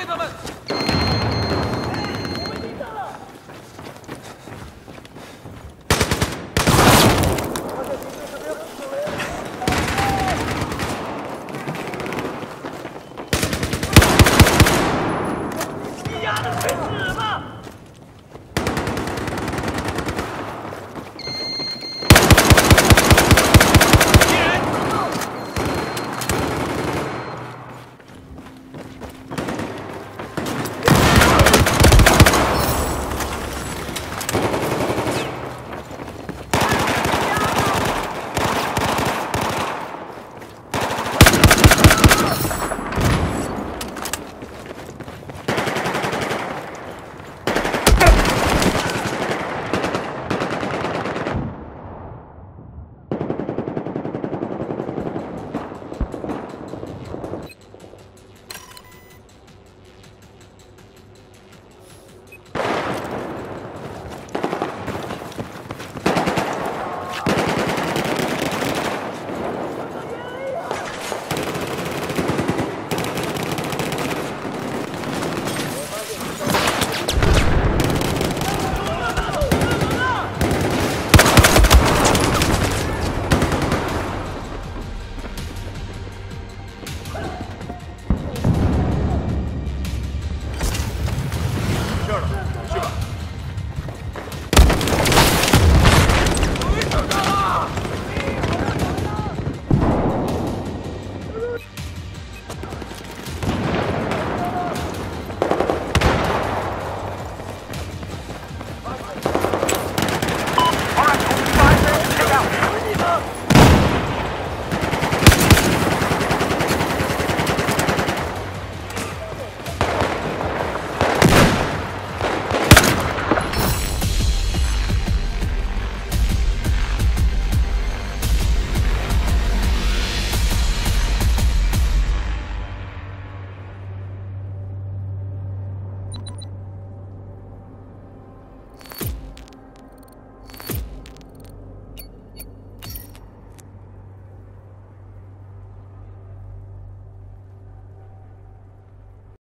谢他们